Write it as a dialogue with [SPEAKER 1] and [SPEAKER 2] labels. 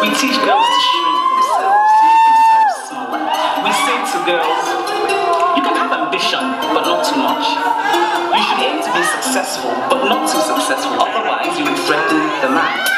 [SPEAKER 1] We teach girls to shrink themselves, to make themselves small. We say to girls, you can have ambition, but not too much. You should aim to be successful, but not too successful, otherwise you will threaten the man.